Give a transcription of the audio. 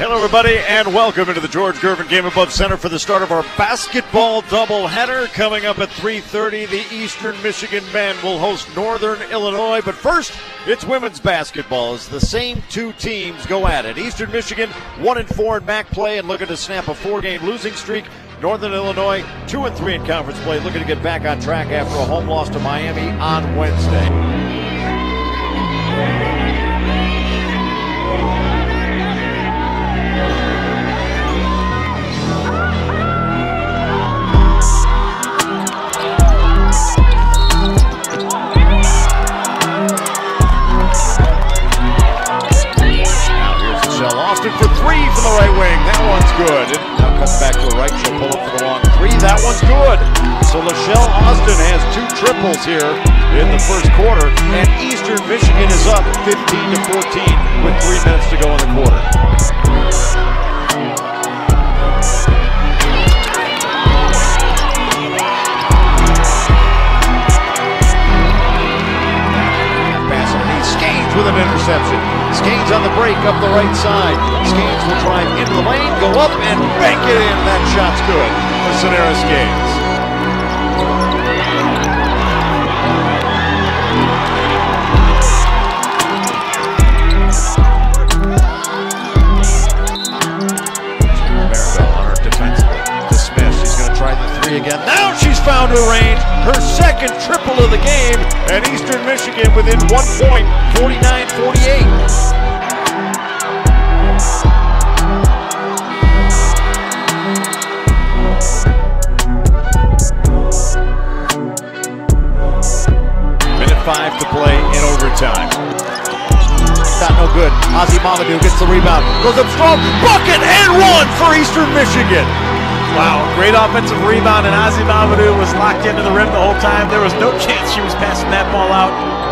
Hello, everybody, and welcome into the George Gervin GameAbove Center for the start of our basketball doubleheader. Coming up at 3:30, the Eastern Michigan men will host Northern Illinois. But first, it's women's basketball as the same two teams go at it. Eastern Michigan one and four in MAC play and looking to snap a four-game losing streak. Northern Illinois two and three in conference play, looking to get back on track after a home loss to Miami on Wednesday. Lachelle for three from the right wing. That one's good. And now cuts back to the right. She'll pull up for the long three. That one's good. So Lachelle Austin has two triples here in the first quarter, and Eastern Michigan is up 15 to 14 with three minutes to go in the quarter. Interception. Skanes on the break up the right side. Skanes will drive into the lane, go up and bank it in. That shot's good for Sonera Skanes. Again. Range. Her second triple of the game. And Eastern Michigan within one point, 49 48. Minute five to play in overtime. Not no good. Ozzy Mamadou gets the rebound. Goes up strong. Bucket and one for Eastern Michigan. Wow, great offensive rebound, and Ozzy Mamadou was locked into the rim the whole time. There was no chance she was passing that ball out.